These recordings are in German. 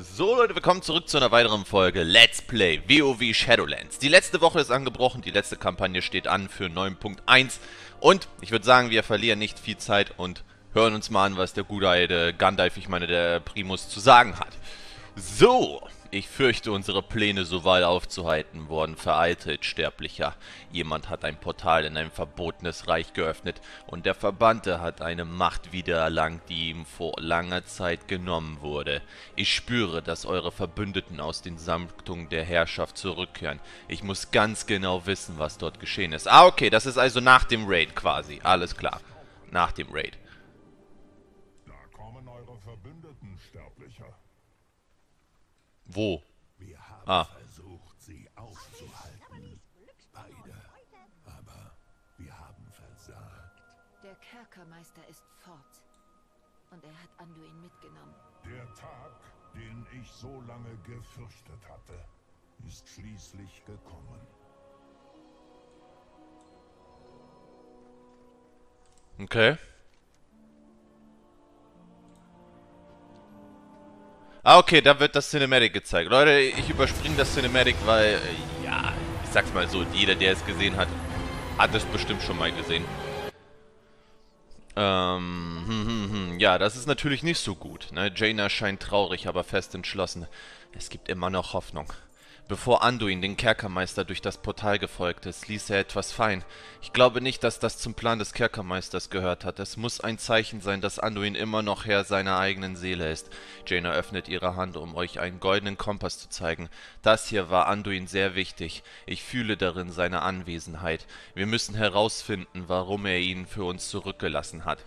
So Leute, willkommen zurück zu einer weiteren Folge Let's Play WoW Shadowlands. Die letzte Woche ist angebrochen, die letzte Kampagne steht an für 9.1 und ich würde sagen, wir verlieren nicht viel Zeit und hören uns mal an, was der gute alte Gandalf, ich meine der Primus, zu sagen hat. So, ich fürchte, unsere Pläne so weit aufzuhalten wurden veraltet, Sterblicher. Jemand hat ein Portal in ein verbotenes Reich geöffnet und der Verbannte hat eine Macht wiedererlangt, die ihm vor langer Zeit genommen wurde. Ich spüre, dass eure Verbündeten aus den Sammlungen der Herrschaft zurückkehren. Ich muss ganz genau wissen, was dort geschehen ist. Ah, okay, das ist also nach dem Raid quasi. Alles klar. Nach dem Raid. Wo? Wir haben Ah. versucht, sie aufzuhalten. Beide. Aber wir haben versagt. Der Kerkermeister ist fort. Und er hat Anduin mitgenommen. Der Tag, den ich so lange gefürchtet hatte, ist schließlich gekommen. Okay. Ah, okay, da wird das Cinematic gezeigt. Leute, ich überspringe das Cinematic, weil, äh, ja, ich sag's mal so, jeder, der es gesehen hat, hat es bestimmt schon mal gesehen. Ähm, hm, hm, hm. ja, das ist natürlich nicht so gut. Ne? Jaina scheint traurig, aber fest entschlossen. Es gibt immer noch Hoffnung. Bevor Anduin den Kerkermeister durch das Portal gefolgt ist, ließ er etwas fallen. Ich glaube nicht, dass das zum Plan des Kerkermeisters gehört hat. Es muss ein Zeichen sein, dass Anduin immer noch Herr seiner eigenen Seele ist. Jaina öffnet ihre Hand, um euch einen goldenen Kompass zu zeigen. Das hier war Anduin sehr wichtig. Ich fühle darin seine Anwesenheit. Wir müssen herausfinden, warum er ihn für uns zurückgelassen hat.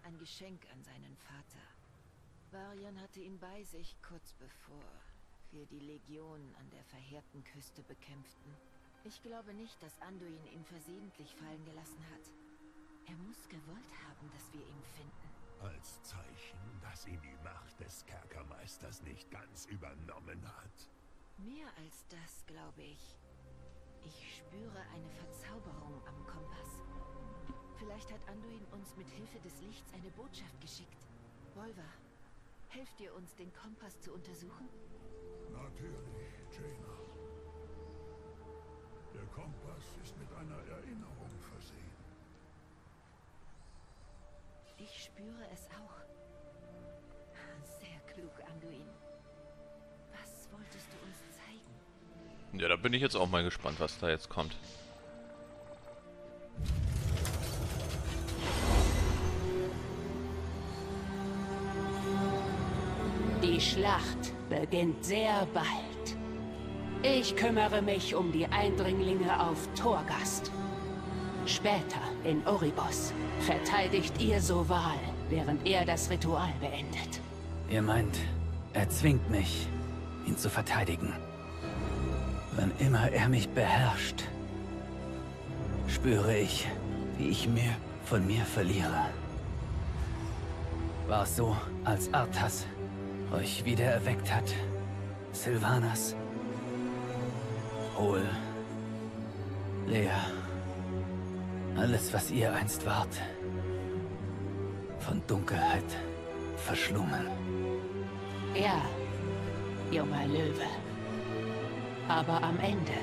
War ein Geschenk an seinen Vater. Varian hatte ihn bei sich, kurz bevor wir die Legion an der verheerten Küste bekämpften. Ich glaube nicht, dass Anduin ihn versehentlich fallen gelassen hat. Er muss gewollt haben, dass wir ihn finden. Als Zeichen, dass ihn die Macht des Kerkermeisters nicht ganz übernommen hat. Mehr als das, glaube ich. Ich spüre eine Verzauberung am Kompass. Vielleicht hat Anduin uns mit Hilfe des Lichts eine Botschaft geschickt. Volva, helft ihr uns, den Kompass zu untersuchen? Natürlich, Jaina. Der Kompass ist mit einer Erinnerung versehen. Ich spüre es auch. Sehr klug, Anduin. Was wolltest du uns zeigen? Ja, da bin ich jetzt auch mal gespannt, was da jetzt kommt. Die Schlacht beginnt sehr bald. Ich kümmere mich um die Eindringlinge auf Torgast. Später in Oribos verteidigt ihr Soval, während er das Ritual beendet. Ihr meint, er zwingt mich, ihn zu verteidigen. Wann immer er mich beherrscht, spüre ich, wie ich mir von mir verliere. War es so, als Arthas euch wieder erweckt hat? Sylvanas? Hol? Lea? Alles, was ihr einst wart, von Dunkelheit verschlungen. Ja, junger Löwe. Aber am Ende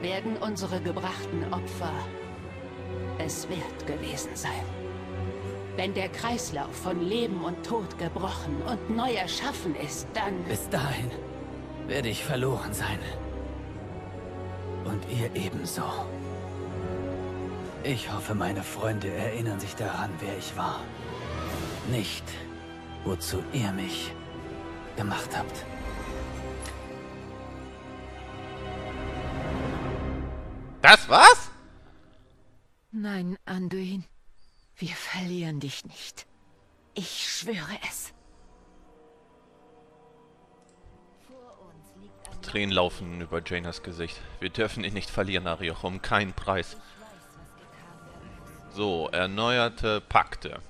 werden unsere gebrachten Opfer es wert gewesen sein. Wenn der Kreislauf von Leben und Tod gebrochen und neu erschaffen ist, dann... Bis dahin werde ich verloren sein. Und ihr ebenso. Ich hoffe, meine Freunde erinnern sich daran, wer ich war. Nicht, wozu ihr mich gemacht habt. Das war's? Nein, Anduin. Wir verlieren dich nicht. Ich schwöre es. Tränen laufen über Janas Gesicht. Wir dürfen ihn nicht verlieren, Arioch, um keinen Preis. So, erneuerte Pakte.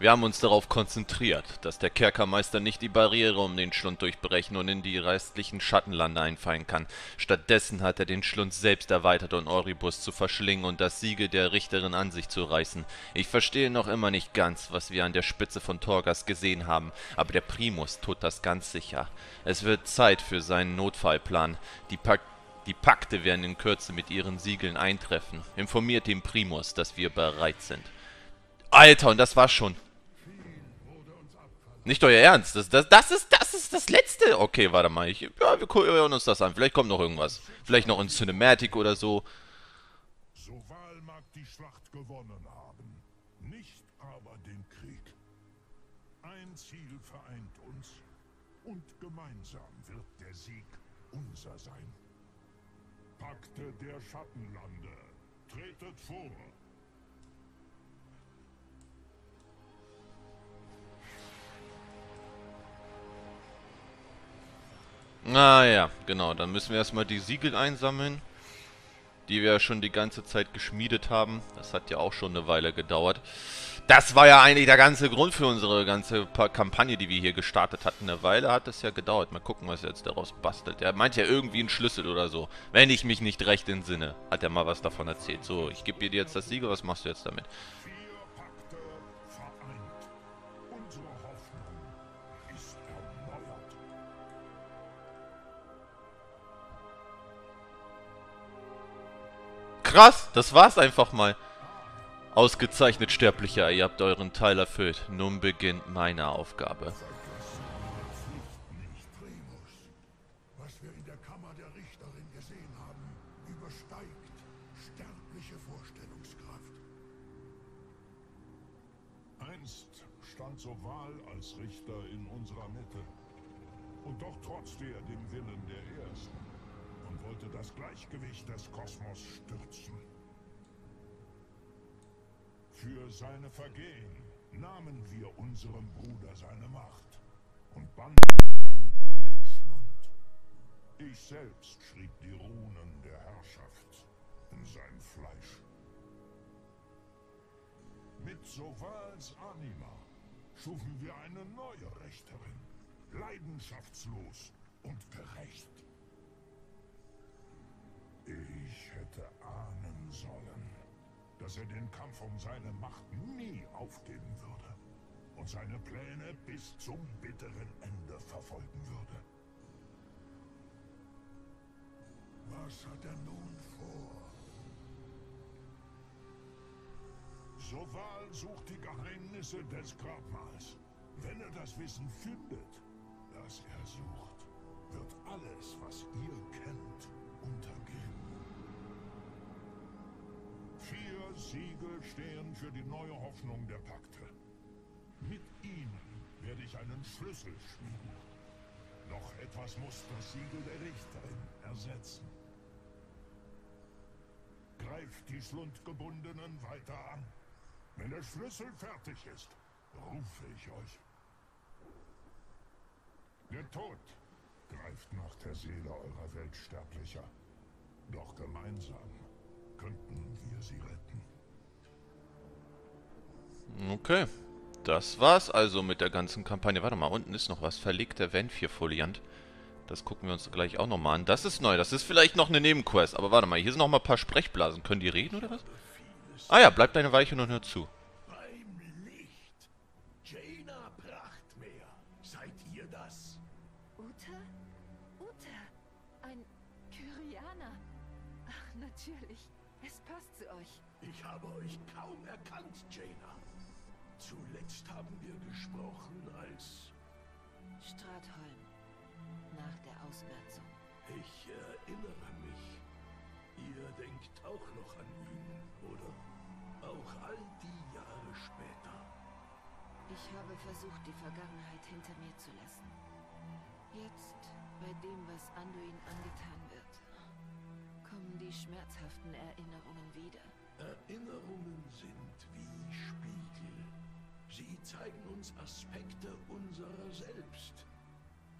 Wir haben uns darauf konzentriert, dass der Kerkermeister nicht die Barriere um den Schlund durchbrechen und in die restlichen Schattenlande einfallen kann. Stattdessen hat er den Schlund selbst erweitert, um Oribus zu verschlingen und das Siegel der Richterin an sich zu reißen. Ich verstehe noch immer nicht ganz, was wir an der Spitze von Torgas gesehen haben, aber der Primus tut das ganz sicher. Es wird Zeit für seinen Notfallplan. Die Pak die Pakte werden in Kürze mit ihren Siegeln eintreffen. Informiert den Primus, dass wir bereit sind. Alter, und das war's schon. Nicht euer Ernst. Das, das, das, ist, das ist das Letzte. Okay, warte mal. Ich, ja, wir hören uns das an. Vielleicht kommt noch irgendwas. Vielleicht noch ein Cinematic oder so. Soval mag die Schlacht gewonnen haben, nicht aber den Krieg. Ein Ziel vereint uns und gemeinsam wird der Sieg unser sein. Pakte der Schattenlande, tretet vor. Ah ja, genau. Dann müssen wir erstmal die Siegel einsammeln, die wir ja schon die ganze Zeit geschmiedet haben. Das hat ja auch schon eine Weile gedauert. Das war ja eigentlich der ganze Grund für unsere ganze Kampagne, die wir hier gestartet hatten. Eine Weile hat es ja gedauert. Mal gucken, was er jetzt daraus bastelt. Er meint ja irgendwie einen Schlüssel oder so. Wenn ich mich nicht recht entsinne, hat er mal was davon erzählt. So, ich gebe dir jetzt das Siegel. Was machst du jetzt damit? Krass, das war's einfach mal. Ausgezeichnet, Sterblicher, ihr habt euren Teil erfüllt. Nun beginnt meine Aufgabe. Was wir in der Kammer der Richterin gesehen haben, übersteigt sterbliche Vorstellungskraft. Einst stand Soval als Richter in unserer Mitte. Und doch trotzte er dem Willen der Ersten wollte das Gleichgewicht des Kosmos stürzen. Für seine Vergehen nahmen wir unserem Bruder seine Macht und banden ihn an den Schlund. Ich selbst schrieb die Runen der Herrschaft in sein Fleisch. Mit Sovals Anima schufen wir eine neue Richterin, leidenschaftslos und gerecht. Hätte ahnen sollen, dass er den Kampf um seine Macht nie aufgeben würde und seine Pläne bis zum bitteren Ende verfolgen würde. Was hat er nun vor? Soval sucht die Geheimnisse des Grabmals. Wenn er das Wissen findet, das er sucht, wird alles, was ihr kennt, untergehen. Vier Siegel stehen für die neue Hoffnung der Pakte. Mit ihnen werde ich einen Schlüssel schmieden. Noch etwas muss das Siegel der Richterin ersetzen. Greift die Schlundgebundenen weiter an. Wenn der Schlüssel fertig ist, rufe ich euch. Der Tod greift nach der Seele eurer Weltsterblicher. Doch gemeinsam könnten wir sie retten. Okay. Das war's also mit der ganzen Kampagne. Warte mal, unten ist noch was. Verlegter Van-4-Foliant. Das gucken wir uns gleich auch nochmal an. Das ist neu. Das ist vielleicht noch eine Nebenquest. Aber warte mal, hier sind noch mal ein paar Sprechblasen. Können die reden oder was? Ah ja, bleib deine Weiche und hör zu. Beim Licht. Jaina Prachtmeer. Seid ihr das? Uta? Uta? Ein Kyrianer? Ach, natürlich. Es passt zu euch. Ich habe euch kaum erkannt, Jaina. Zuletzt haben wir gesprochen als... Stratholm. Nach der Ausmerzung. Ich erinnere mich. Ihr denkt auch noch an ihn, oder? Auch all die Jahre später. Ich habe versucht, die Vergangenheit hinter mir zu lassen. Jetzt, bei dem, was Anduin angetan schmerzhaften Erinnerungen wieder. Erinnerungen sind wie Spiegel. Sie zeigen uns Aspekte unserer selbst,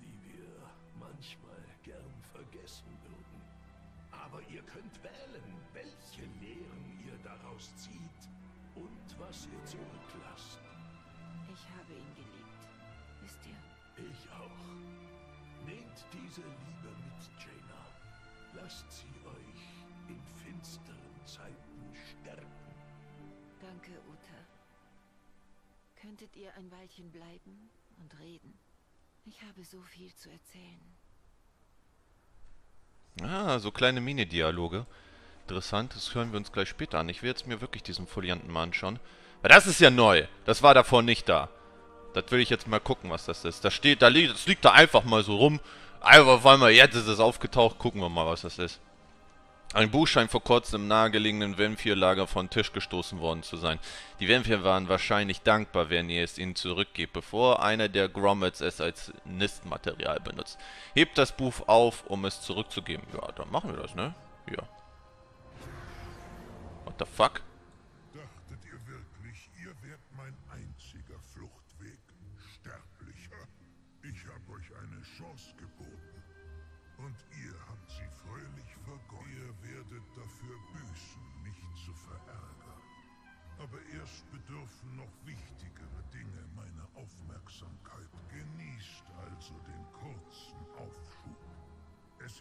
die wir manchmal gern vergessen würden. Aber ihr könnt wählen, welche Lehren ihr daraus zieht und was ihr zurücklasst. Ich habe ihn geliebt. Wisst ihr? Ich auch. Nehmt diese Liebe mit, Jaina. Lasst sie euch finsteren Zeiten stärken. Danke, Uta. Könntet ihr ein Weilchen bleiben und reden? Ich habe so viel zu erzählen. Ah, so kleine Mini-Dialoge. Interessant, das hören wir uns gleich später an. Ich will jetzt mir wirklich diesen Folianten mal anschauen. Weil das ist ja neu. Das war davor nicht da. Das will ich jetzt mal gucken, was das ist. Das steht, da liegt, das liegt da einfach mal so rum. Einfach auf einmal, jetzt ist es aufgetaucht. Gucken wir mal, was das ist. Ein Buch scheint vor kurzem im nahegelegenen Vampir-Lager von Tisch gestoßen worden zu sein. Die Vampir waren wahrscheinlich dankbar, wenn ihr es ihnen zurückgebt, bevor einer der Grommets es als Nistmaterial benutzt. Hebt das Buch auf, um es zurückzugeben. Ja, dann machen wir das, ne? Ja. What the fuck?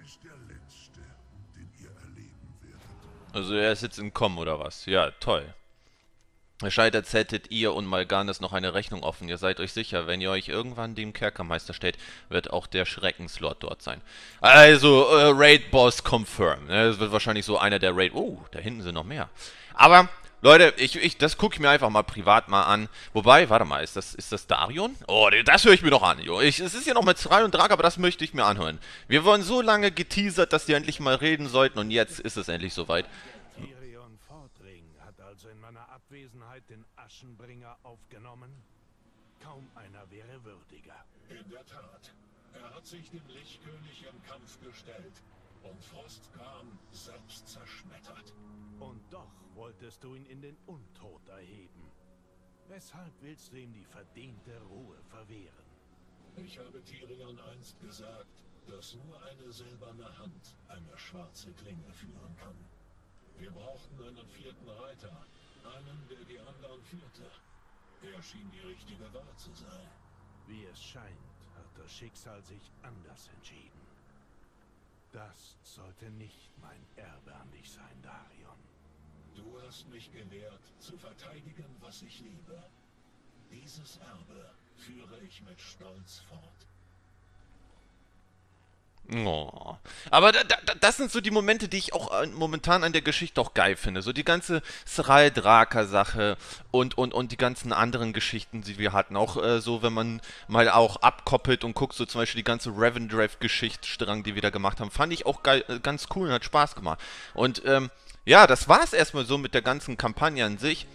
Ist der letzte, den ihr erleben werdet. Also er ist jetzt entkommen oder was? Ja, toll. Scheint, als hättet ihr und Malganis noch eine Rechnung offen. Ihr seid euch sicher, wenn ihr euch irgendwann dem Kerkermeister stellt, wird auch der Schreckenslord dort sein. Also, äh, Raid-Boss confirmed. Ne? Das wird wahrscheinlich so einer der Raid... Oh, da hinten sind noch mehr. Aber, Leute, ich, ich, das gucke ich mir einfach mal privat mal an. Wobei, warte mal, ist das, ist das Darion? Oh, das höre ich mir doch an, jo. Ich, es ist ja noch mit Zray und Drag, aber das möchte ich mir anhören. Wir wurden so lange geteasert, dass die endlich mal reden sollten und jetzt ist es endlich soweit. Tyrion Fordring hat also in meiner Abwesenheit den Aschenbringer aufgenommen? Kaum einer wäre würdiger. In der Tat. Er hat sich dem Lichtkönig im Kampf gestellt und Frostgram selbst zerschmettert. Und doch wolltest du ihn in den Untod erheben. Weshalb willst du ihm die verdiente Ruhe verwehren? Ich habe Tyrion einst gesagt, dass nur eine silberne Hand eine schwarze Klinge führen kann. Wir brauchten einen vierten Reiter, einen, der die anderen führte. Er schien die richtige Wahl zu sein. Wie es scheint, hat das Schicksal sich anders entschieden. Das sollte nicht mein Erbe an dich sein, Darion. Du hast mich gelehrt, zu verteidigen, was ich liebe. Dieses Erbe führe ich mit Stolz fort. Oh. Aber da, da, das sind so die Momente, die ich auch äh, momentan an der Geschichte auch geil finde. So die ganze Sral Draka Sache und, und, und die ganzen anderen Geschichten, die wir hatten. Auch äh, so, wenn man mal auch abkoppelt und guckt, so zum Beispiel die ganze Revendraft Geschichtsstrang, die wir da gemacht haben, fand ich auch geil, äh, ganz cool und hat Spaß gemacht. Und ähm, ja, das war es erstmal so mit der ganzen Kampagne an sich.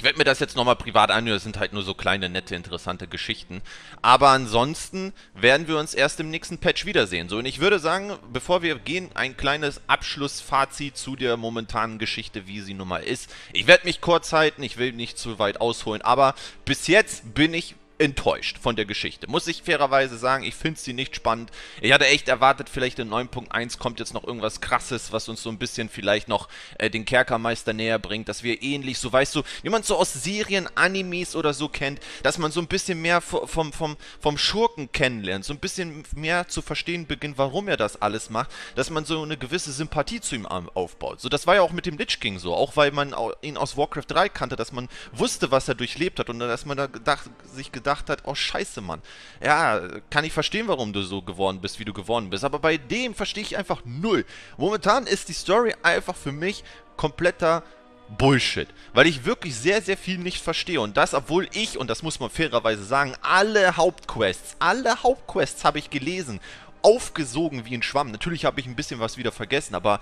Ich werde mir das jetzt nochmal privat anhören, das sind halt nur so kleine, nette, interessante Geschichten. Aber ansonsten werden wir uns erst im nächsten Patch wiedersehen. So, und ich würde sagen, bevor wir gehen, ein kleines Abschlussfazit zu der momentanen Geschichte, wie sie nun mal ist. Ich werde mich kurz halten, ich will nicht zu weit ausholen, aber bis jetzt bin ich enttäuscht von der Geschichte. Muss ich fairerweise sagen, ich finde sie nicht spannend. Ich hatte echt erwartet, vielleicht in 9.1 kommt jetzt noch irgendwas krasses, was uns so ein bisschen vielleicht noch äh, den Kerkermeister näher bringt, dass wir ähnlich, so weißt du, wie man so aus Serien, Animes oder so kennt, dass man so ein bisschen mehr vom, vom, vom Schurken kennenlernt, so ein bisschen mehr zu verstehen beginnt, warum er das alles macht, dass man so eine gewisse Sympathie zu ihm aufbaut. So, das war ja auch mit dem Lich King so, auch weil man ihn aus Warcraft 3 kannte, dass man wusste, was er durchlebt hat und dass man da gedacht, sich gedacht hat, oh scheiße, Mann. Ja, kann ich verstehen, warum du so geworden bist, wie du geworden bist. Aber bei dem verstehe ich einfach null. Momentan ist die Story einfach für mich kompletter Bullshit. Weil ich wirklich sehr, sehr viel nicht verstehe. Und das, obwohl ich, und das muss man fairerweise sagen, alle Hauptquests, alle Hauptquests habe ich gelesen. Aufgesogen wie ein Schwamm. Natürlich habe ich ein bisschen was wieder vergessen, aber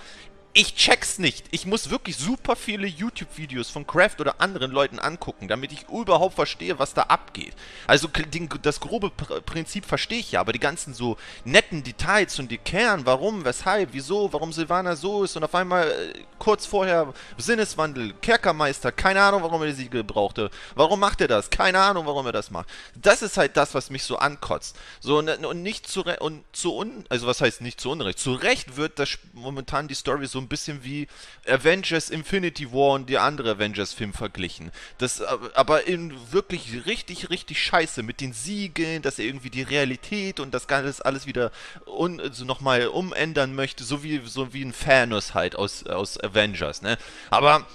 ich check's nicht. Ich muss wirklich super viele YouTube-Videos von Craft oder anderen Leuten angucken, damit ich überhaupt verstehe, was da abgeht. Also den, das grobe Pr Prinzip verstehe ich ja, aber die ganzen so netten Details und die Kern, warum, weshalb, wieso, warum Silvana so ist und auf einmal äh, kurz vorher Sinneswandel, Kerkermeister, keine Ahnung, warum er sie gebrauchte. Warum macht er das? Keine Ahnung, warum er das macht. Das ist halt das, was mich so ankotzt. So und, und nicht zu und zu un, also was heißt nicht zu unrecht. Zu Recht wird das momentan die Story so so ein bisschen wie Avengers Infinity War und der andere Avengers-Film verglichen. Das aber in wirklich richtig, richtig scheiße mit den Siegeln, dass er irgendwie die Realität und das Ganze alles wieder un, so nochmal umändern möchte, so wie, so wie ein Thanos halt aus, aus Avengers, ne? Aber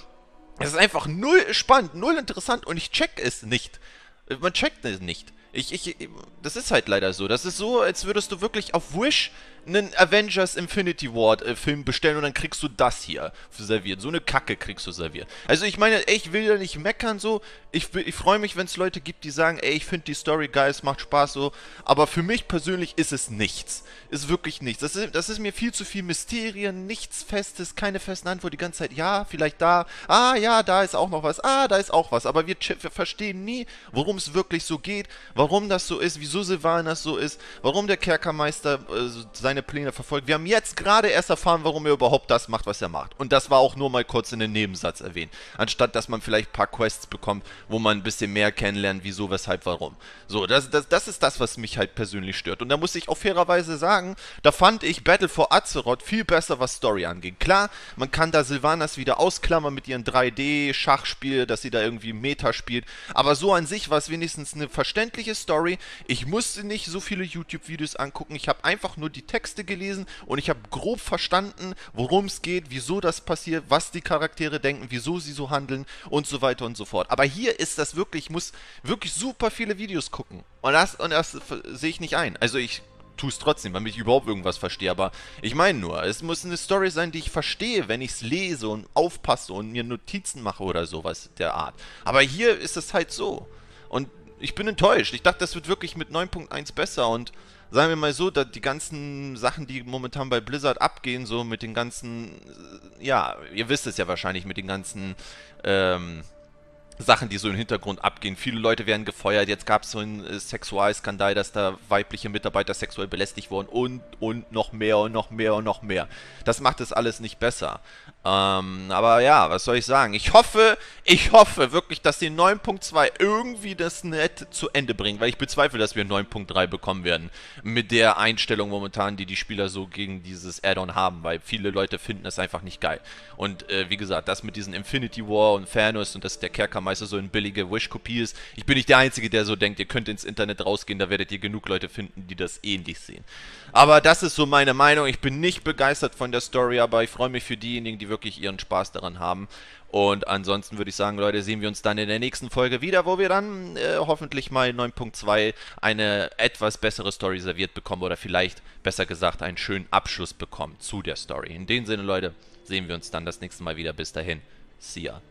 es ist einfach null spannend, null interessant und ich check es nicht. Man checkt es nicht. Ich, ich, das ist halt leider so. Das ist so, als würdest du wirklich auf Wish einen Avengers Infinity War äh, Film bestellen und dann kriegst du das hier serviert. So eine Kacke kriegst du serviert. Also ich meine, ey, ich will ja nicht meckern so. Ich, ich freue mich, wenn es Leute gibt, die sagen, ey, ich finde die Story geil, es macht Spaß so. Aber für mich persönlich ist es nichts. Ist wirklich nichts. Das ist, das ist mir viel zu viel Mysterien, nichts Festes, keine festen Antworten. Die ganze Zeit, ja, vielleicht da. Ah, ja, da ist auch noch was. Ah, da ist auch was. Aber wir, wir verstehen nie, worum es wirklich so geht, warum das so ist, wieso Sylvanas so ist, warum der Kerkermeister äh, sein seine Pläne verfolgt. Wir haben jetzt gerade erst erfahren, warum er überhaupt das macht, was er macht. Und das war auch nur mal kurz in den Nebensatz erwähnt. Anstatt, dass man vielleicht ein paar Quests bekommt, wo man ein bisschen mehr kennenlernt, wieso, weshalb, warum. So, das, das, das ist das, was mich halt persönlich stört. Und da muss ich auch fairerweise sagen, da fand ich Battle for Azeroth viel besser, was Story angeht. Klar, man kann da Sylvanas wieder ausklammern mit ihren 3D-Schachspiel, dass sie da irgendwie Meta spielt. Aber so an sich war es wenigstens eine verständliche Story. Ich musste nicht so viele YouTube-Videos angucken. Ich habe einfach nur die Texte gelesen und ich habe grob verstanden, worum es geht, wieso das passiert, was die Charaktere denken, wieso sie so handeln und so weiter und so fort. Aber hier ist das wirklich, ich muss wirklich super viele Videos gucken. Und das, und das sehe ich nicht ein. Also ich tue es trotzdem, damit ich überhaupt irgendwas verstehe. Aber ich meine nur, es muss eine Story sein, die ich verstehe, wenn ich es lese und aufpasse und mir Notizen mache oder sowas der Art. Aber hier ist es halt so. Und ich bin enttäuscht. Ich dachte, das wird wirklich mit 9.1 besser und sagen wir mal so, dass die ganzen Sachen, die momentan bei Blizzard abgehen, so mit den ganzen, ja, ihr wisst es ja wahrscheinlich, mit den ganzen, ähm, Sachen, die so im Hintergrund abgehen. Viele Leute werden gefeuert. Jetzt gab es so einen äh, Sexualskandal, dass da weibliche Mitarbeiter sexuell belästigt wurden und, und noch mehr und noch mehr und noch mehr. Das macht es alles nicht besser. Ähm, aber ja, was soll ich sagen? Ich hoffe, ich hoffe wirklich, dass die 9.2 irgendwie das nett zu Ende bringen, weil ich bezweifle, dass wir 9.3 bekommen werden. Mit der Einstellung momentan, die die Spieler so gegen dieses Add-on haben, weil viele Leute finden es einfach nicht geil. Und äh, wie gesagt, das mit diesen Infinity War und Fairness und dass der Kerkermeister so eine billige Wish-Kopie ist, ich bin nicht der Einzige, der so denkt, ihr könnt ins Internet rausgehen, da werdet ihr genug Leute finden, die das ähnlich sehen. Aber das ist so meine Meinung. Ich bin nicht begeistert von der Story, aber ich freue mich für diejenigen, die wirklich ihren Spaß daran haben. Und ansonsten würde ich sagen, Leute, sehen wir uns dann in der nächsten Folge wieder, wo wir dann äh, hoffentlich mal 9.2 eine etwas bessere Story serviert bekommen oder vielleicht, besser gesagt, einen schönen Abschluss bekommen zu der Story. In dem Sinne, Leute, sehen wir uns dann das nächste Mal wieder. Bis dahin, see ya.